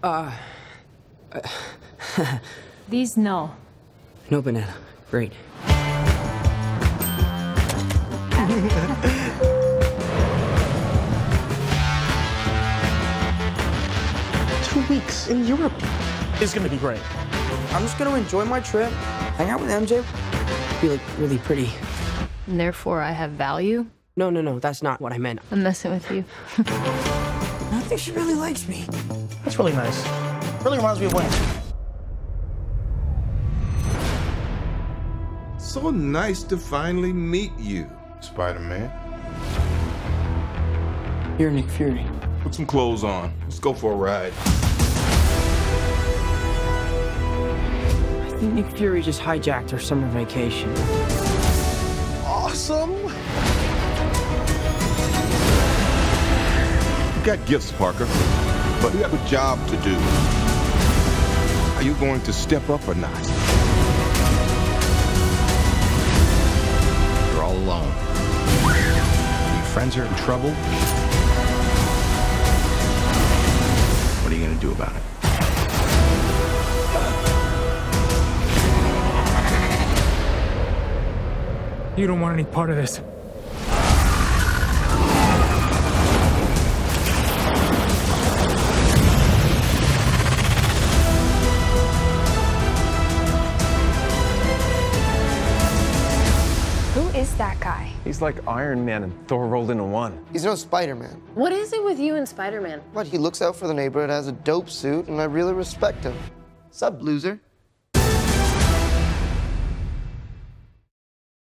Uh... uh These no. No banana. Great. Two weeks in Europe. It's gonna be great. I'm just gonna enjoy my trip, hang out with MJ, be like really pretty. And therefore, I have value. No, no, no, that's not what I meant. I'm messing with you. I think she really likes me. That's really nice. Really reminds me of when. So nice to finally meet you, Spider Man. You're Nick Fury. Put some clothes on. Let's go for a ride. I think Nick Fury just hijacked our summer vacation. Awesome. You got gifts, Parker, but you have a job to do. Are you going to step up or not? You're all alone. Your friends are in trouble. You don't want any part of this. Who is that guy? He's like Iron Man and Thor rolled into one. He's no Spider-Man. What is it with you and Spider Man? What, he looks out for the neighborhood, has a dope suit, and I really respect him. Sup, loser?